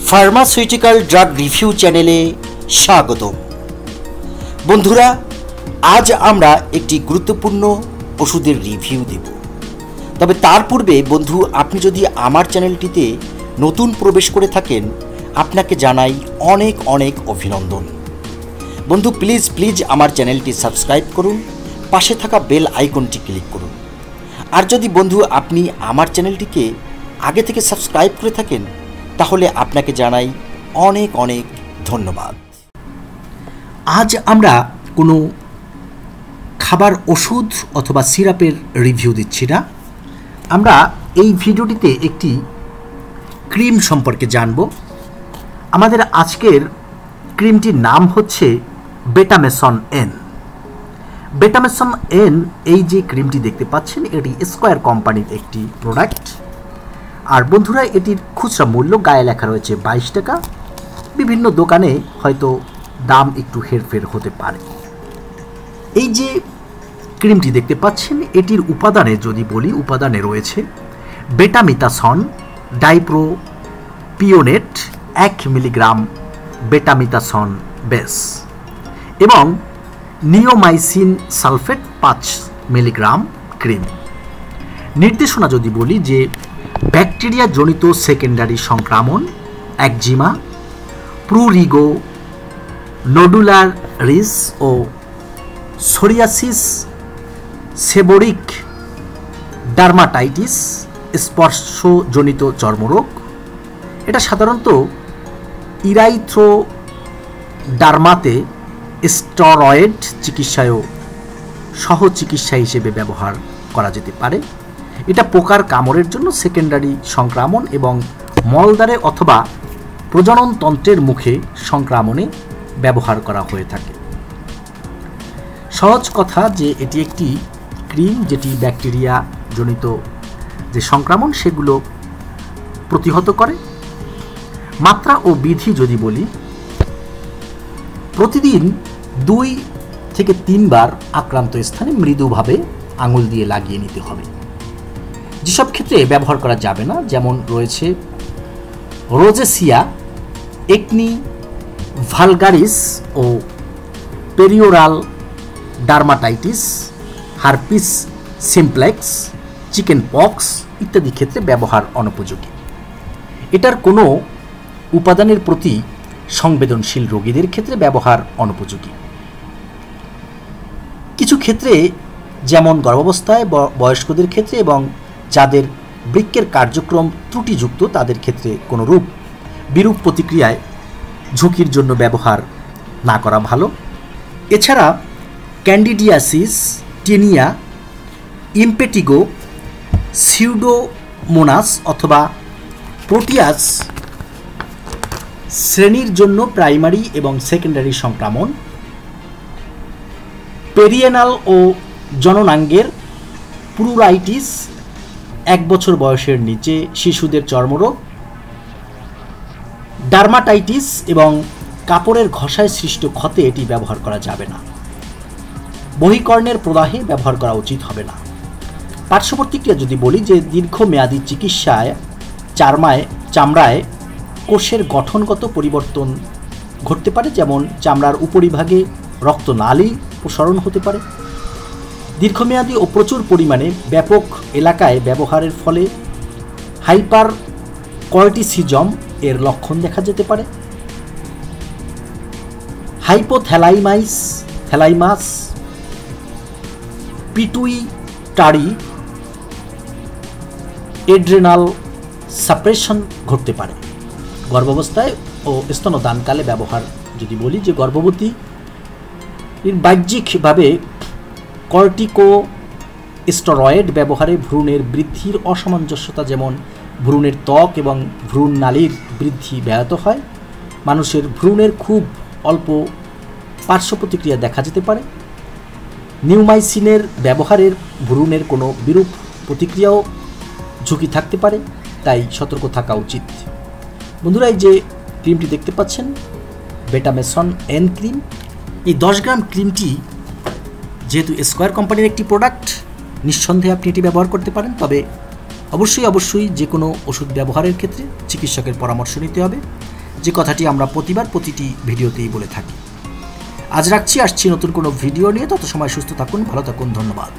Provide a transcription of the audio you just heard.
Pharmaceutical drug review চ্যানেলে স্বাগত বন্ধুরা, আজ আমরা একটি গুরুত্বপূর্ণ ওষুধের রিভিউ দেব। তবে তার পূর্বে, বন্ধু, আপনি যদি আমার চ্যানেলটিতে নতুন প্রবেশ করে থাকেন, আপনাকে জানাই অনেক অনেক অভিনন্দন। বন্ধু প্লিজ প্লিজ আমার চ্যানেলটি সাবস্ক্রাইব করুন, পাশে থাকা বেল আইকনটি ক্লিক করুন। আর যদি, বন্ধু, আপনি আমার চ্যানেলটিকে আগে থেকে সাবস্ক্রাইব করে থাকেন তাহলে আপনাকে জানাই অনেক অনেক ধন্যবাদ। আজ আমরা কোনো খাবার ওষুধ অথবা সিরাপের রিভিউ দিচ্ছি না। আমরা এই ভিডিওটিতে একটি ক্রিম সম্পর্কে জানব। আমাদের আজকের ক্রিমটির নাম হচ্ছে বেটামেসন এন। বেটামেসন এন, এই যে ক্রিমটি দেখতে পাচ্ছেন, এটি স্কোয়ার কোম্পানির একটি প্রোডাক্ট। আর বন্ধুরা, এটির খুচরা মূল্য গায়ে লেখা রয়েছে বাইশ টাকা। বিভিন্ন দোকানে হয়তো দাম একটু হেরফের হতে পারে। এই যে ক্রিমটি দেখতে পাচ্ছেন, এটির উপাদানে যদি বলি, উপাদানে রয়েছে বেটামিতাসন ডাইপ্রো পিওনেট এক মিলিগ্রাম বেটামিতাসন বেস এবং নিওমাইসিন সালফেট পাঁচ মিলিগ্রাম ক্রিম। নির্দেশনা যদি বলি যে ব্যাকটেরিয়া জনিত সেকেন্ডারি সংক্রমণ, একজিমা, প্রুরিগো, নোডুলার রিস ও সোরিয়াসিস, সেবোরিক ডার্মাটাইটিস, স্পর্শজনিত চর্মরোগ। এটা সাধারণত ইরাইথ্রো ডার্মাতে স্টেরয়েড চিকিৎসায়ও সহ চিকিৎসা হিসেবে ব্যবহার করা যেতে পারে। এটা পোকার কামড়ের জন্য সেকেন্ডারি সংক্রমণ এবং মলদ্বারে অথবা প্রজননতন্ত্রের মুখে সংক্রামণে ব্যবহার করা হয়ে থাকে। সহজ কথা যে এটি একটি ক্রিম যেটি ব্যাকটেরিয়া জনিত যে সংক্রমণ সেগুলো প্রতিহত করে। মাত্রা ও বিধি যদি বলি, প্রতিদিন দুই থেকে তিনবার আক্রান্ত স্থানে মৃদুভাবে আঙুল দিয়ে লাগিয়ে নিতে হবে। যেসব ক্ষেত্রে ব্যবহার করা যাবে না, যেমন রয়েছে রোজেসিয়া, একনি, ভালগারিস ও perioral dermatitis, herpes simplex, chicken pox ইত্যাদি ক্ষেত্রে ব্যবহার অনুপযোগী। এটার কোনো উপাদানের প্রতি সংবেদনশীল রোগীদের ক্ষেত্রে ব্যবহার অনুপযোগী। কিছু ক্ষেত্রে, যেমন গর্ভাবস্থায় বয়স্কদের ক্ষেত্রে এবং যাদের বৃক্কের কার্যক্রম ত্রুটিযুক্ত তাদের ক্ষেত্রে কোনো রূপ বিরূপ প্রতিক্রিয়ায় ঝুঁকির জন্য ব্যবহার না করা ভালো। এছাড়া ক্যান্ডিডিয়াসিস টেনিয়া ইম্পেটিগো সিউডোমোনাস অথবা প্রোটিয়াস শ্রেণির জন্য প্রাইমারি এবং সেকেন্ডারি সংক্রমণ পেরিয়েনাল ও জননাঙ্গের পুরুরাইটিস এক বছর বয়সের নিচে শিশুদের চর্মরোগ, ডার্মাটাইটিস এবং কাপড়ের ঘষায় সৃষ্ট ক্ষতে এটি ব্যবহার করা যাবে না। বহিকর্ণের প্রদাহে ব্যবহার করা উচিত হবে না। পার্শ্ব প্রতিক্রিয়া যদি বলি যে দীর্ঘমেয়াদী চিকিৎসায় চারমায়, চামড়ায় কোষের গঠনগত পরিবর্তন ঘটতে পারে, যেমন চামড়ার উপরিভাগে রক্ত রক্তনালী প্রসারণ হতে পারে। দীর্ঘমেয়াদী ও প্রচুর পরিমাণে ব্যাপক এলাকায় ব্যবহারের ফলে হাইপার কর্টিসিজম এর লক্ষণ দেখা যেতে পারে। হাইপোথ্যালাইমাইস, থ্যালাইমাস পিটুই পিটুইটারি, এড্রেনাল সাপ্রেশন ঘটতে পারে। গর্ভাবস্থায় ও স্তনদানকালে ব্যবহার, যদি বলি যে গর্ভবতী, বাহ্যিকভাবে কর্টিকো স্টেরয়েড ব্যবহারে ভ্রূণের বৃদ্ধির অসামঞ্জস্যতা যেমন ভ্রূণের ত্বক এবং ভ্রূণ নালীর বৃদ্ধি ব্যাহত হয়, মানুষের ভ্রূণের খুব অল্প পার্শ্ব প্রতিক্রিয়া দেখা যেতে পারে। নিউমাইসিনের ব্যবহারের ভ্রূণের কোনো বিরূপ প্রতিক্রিয়াও ঝুঁকি থাকতে পারে, তাই সতর্ক থাকা উচিত। বন্ধুরা, এই যে ক্রিমটি দেখতে পাচ্ছেন, বেটামেসন এন ক্রিম, এই দশ গ্রাম ক্রিমটি যেহেতু স্কোয়ার কোম্পানির একটি প্রোডাক্ট নিঃসন্দেহে আপনি এটি ব্যবহার করতে পারেন, তবে অবশ্যই অবশ্যই যে কোনো ওষুধ ব্যবহারের ক্ষেত্রে চিকিৎসকের পরামর্শ নিতে হবে। যে কথাটি আমরা প্রতিবার প্রতিটি ভিডিওতেই বলে থাকি। আজ রাখছি, আসছি নতুন কোনো ভিডিও নিয়ে। তত সময় সুস্থ থাকুন, ভালো থাকুন, ধন্যবাদ।